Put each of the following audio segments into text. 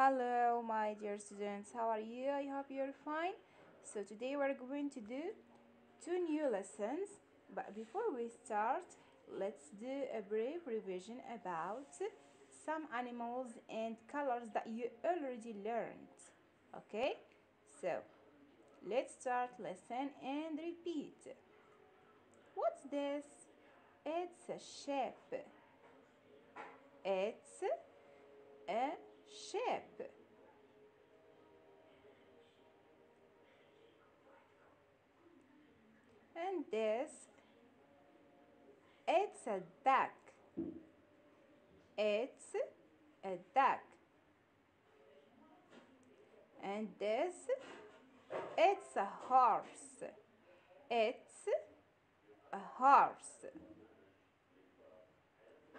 Hello, my dear students. How are you? I hope you're fine. So today we're going to do two new lessons. But before we start, let's do a brief revision about some animals and colors that you already learned. Okay? So let's start lesson and repeat. What's this? It's a sheep. It's a sheep. And this, it's a duck. It's a duck. And this, it's a horse. It's a horse.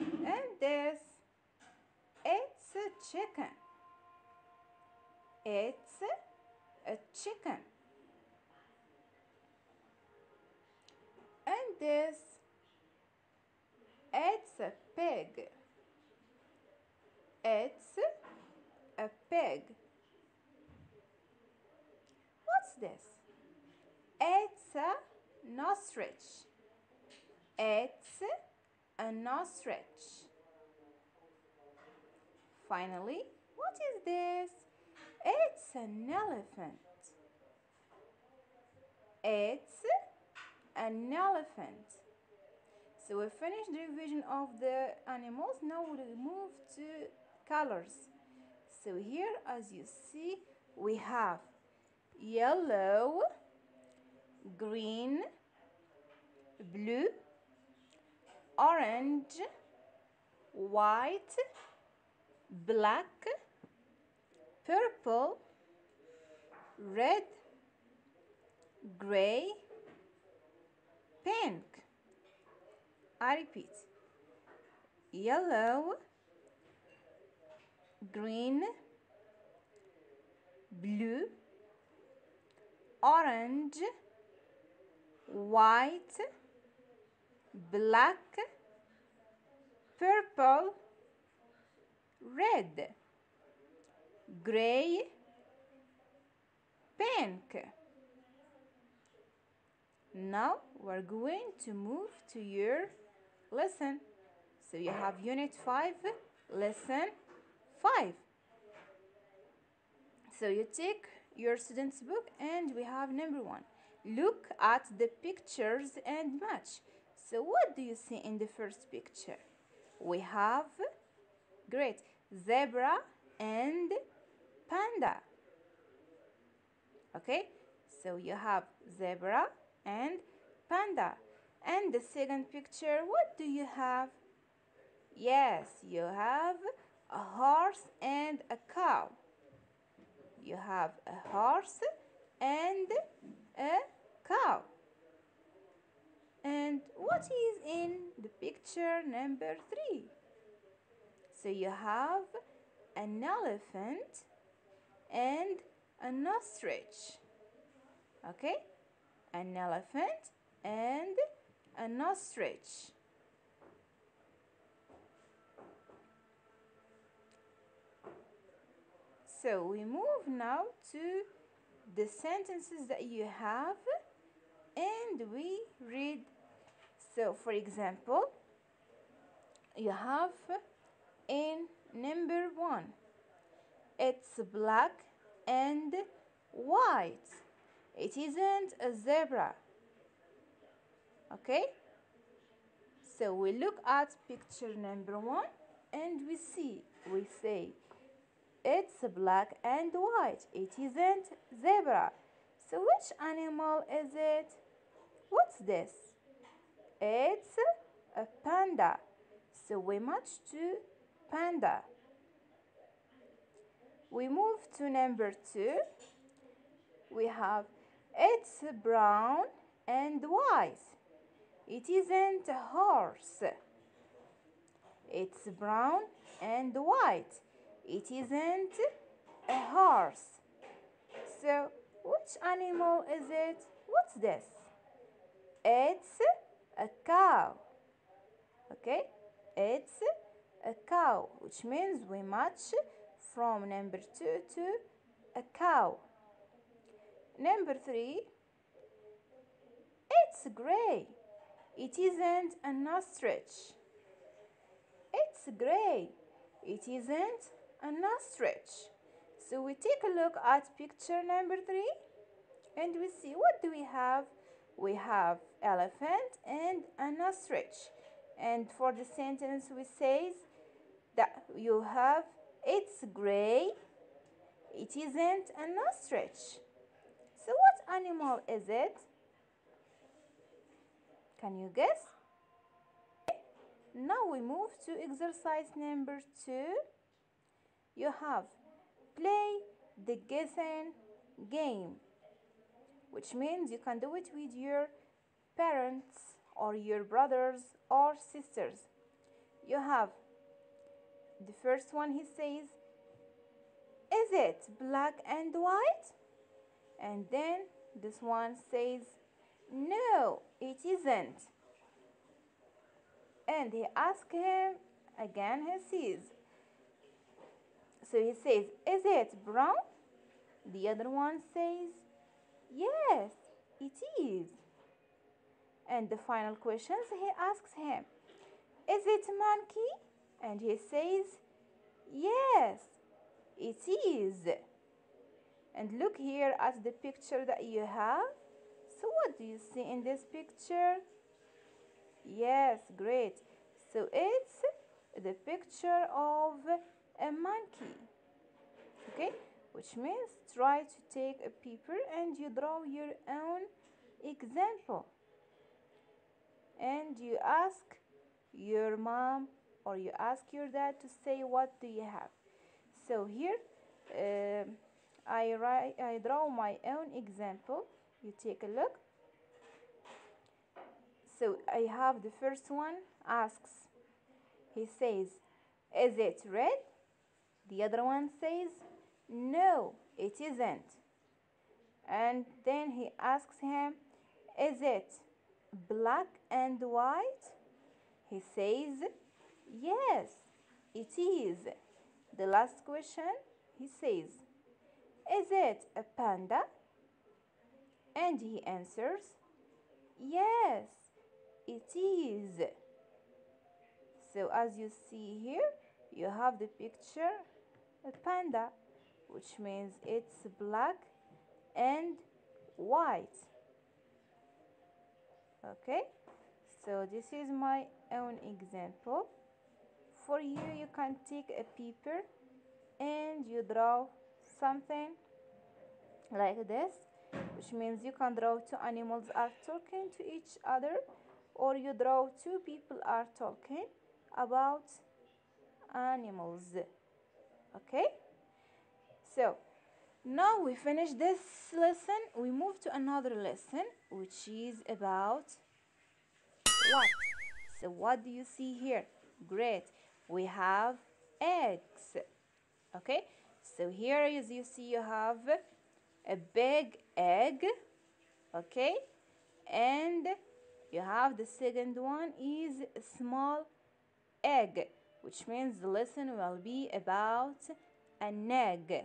And this, it's a chicken. It's a chicken. And this, it's a pig. It's a pig. What's this? It's a ostrich. It's an ostrich. Finally, what is this? It's an elephant. It's an elephant. So we finished the revision of the animals. Now we'll move to colors. So here, as you see, we have yellow, green, blue, orange, white, black, purple, red, gray, pink. I repeat. Yellow, green, blue, orange, white, black, purple, red, gray, pink. Now we're going to move to your lesson. So you have unit 5, lesson 5. So you take your student's book and we have number 1. Look at the pictures and match. So what do you see in the first picture? We have, great, zebra and panda. Okay, so you have zebra and panda. And the second picture, what do you have? Yes, you have a horse and a cow. You have a horse and a cow. And what is in the picture number three? So you have an elephant and an ostrich. Okay? An elephant and an ostrich. So we move now to the sentences that you have and we read. So for example, you have in number one, it's black and white. It isn't a zebra. Okay? So we look at picture number one and we see, we say, it's black and white. It isn't zebra. So which animal is it? What's this? It's a panda. So we match to panda. We move to number two. We have it's brown and white. It isn't a horse. It's brown and white. It isn't a horse. So, which animal is it? What's this? It's a cow. Okay? It's a cow, which means we match from number two to a cow. Number three, it's gray. It isn't an ostrich. It's gray. It isn't an ostrich. So we take a look at picture number three and we see what do we have? We have elephant and an ostrich. And for the sentence we says that you have it's gray. It isn't an ostrich. So what animal is it? Can you guess? Now we move to exercise number two. You have play the guessing game, which means you can do it with your parents or your brothers or sisters. You have the first one, he says, Is it black and white? And then this one says, No, it isn't. And he asks him again, he says, So he says, Is it brown? The other one says, Yes, it is. And the final questions he asks him, Is it monkey? And he says, Yes, it is. And look here at the picture that you have. So, what do you see in this picture? Yes, great. So, it's the picture of a monkey. Okay, which means try to take a paper and you draw your own example. And you ask your mom or you ask your dad to say what do you have? So here uh, I write I draw my own example. You take a look. So I have the first one asks. He says is it red? The other one says no it isn't. And then he asks him is it black and white? He says Yes, it is. The last question he says, Is it a panda? And he answers, Yes, it is. So, as you see here, you have the picture a panda, which means it's black and white. Okay, so this is my own example for you you can take a paper and you draw something like this which means you can draw two animals are talking to each other or you draw two people are talking about animals. Okay? So now we finish this lesson. We move to another lesson which is about what? So what do you see here? Great we have eggs. Okay? So here as you see you have a big egg. Okay? And you have the second one is a small egg which means the lesson will be about an egg.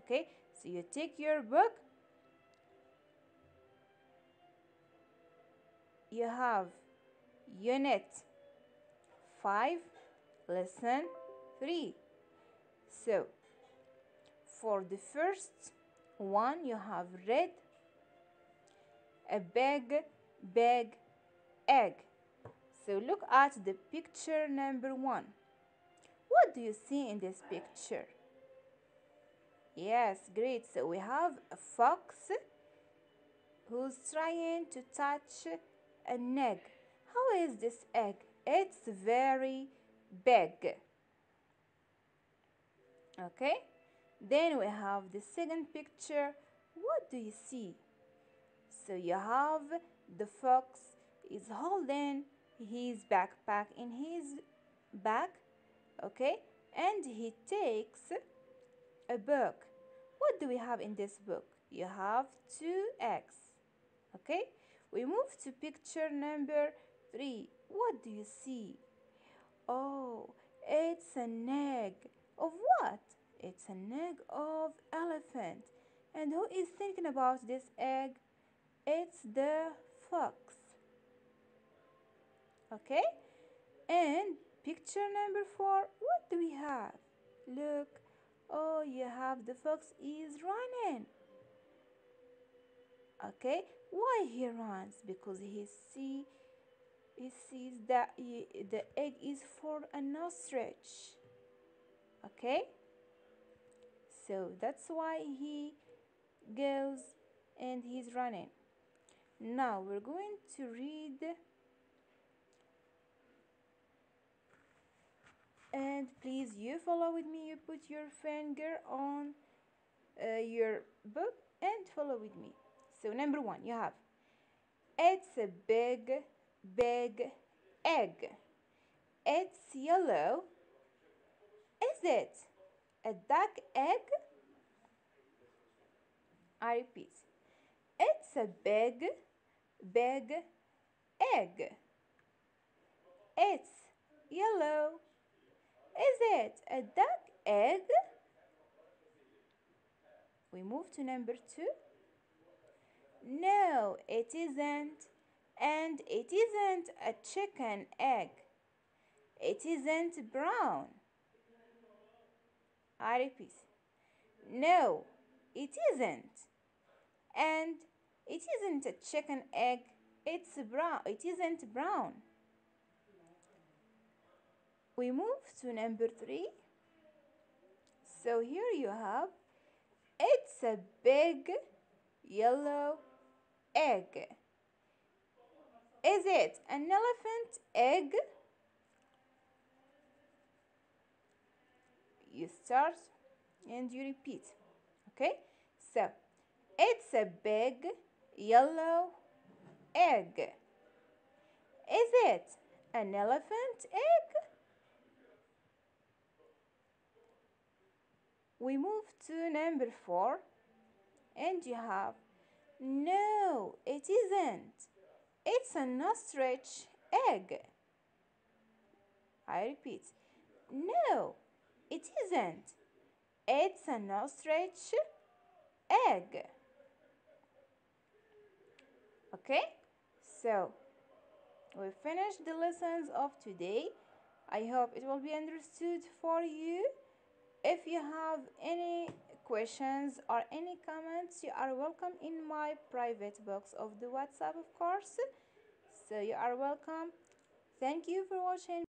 Okay? So you take your book. You have unit 5 lesson 3 so for the first one you have read a big big egg. So look at the picture number one. What do you see in this picture? Yes great. So we have a fox who's trying to touch an egg. How is this egg? It's very big okay? Then we have the second picture. What do you see? So you have the fox is holding his backpack in his back okay? And he takes a book. What do we have in this book? You have two eggs okay? We move to picture number three. What do you see Oh, it's an egg. Of what? it's an egg of elephant. And who is thinking about this egg? It's the fox. Okay? And picture number four, what do we have? Look, oh, you have the fox is running. Okay, why he runs? Because he see he sees that he, the egg is for an ostrich. Okay, so that's why he goes and he's running. Now we're going to read and please you follow with me you put your finger on uh, your book and follow with me so number one you have it's a big big egg it's yellow is it a duck egg i repeat it's a big big egg it's yellow is it a duck egg? We move to number two. No, it isn't. And it isn't a chicken egg. It isn't brown. I repeat. No, it isn't. And it isn't a chicken egg. It's brown. It isn't brown we move to number three so here you have it's a big yellow egg is it an elephant egg? You start and you repeat okay? So it's a big yellow egg. Is it an elephant egg? We move to number four and you have no it isn't it's an ostrich egg. I repeat no it isn't. It's an ostrich egg. Okay so we finished the lessons of today. I hope it will be understood for you. If you have any questions or any comments you are welcome in my private box of the whatsapp of course. So you are welcome. Thank you for watching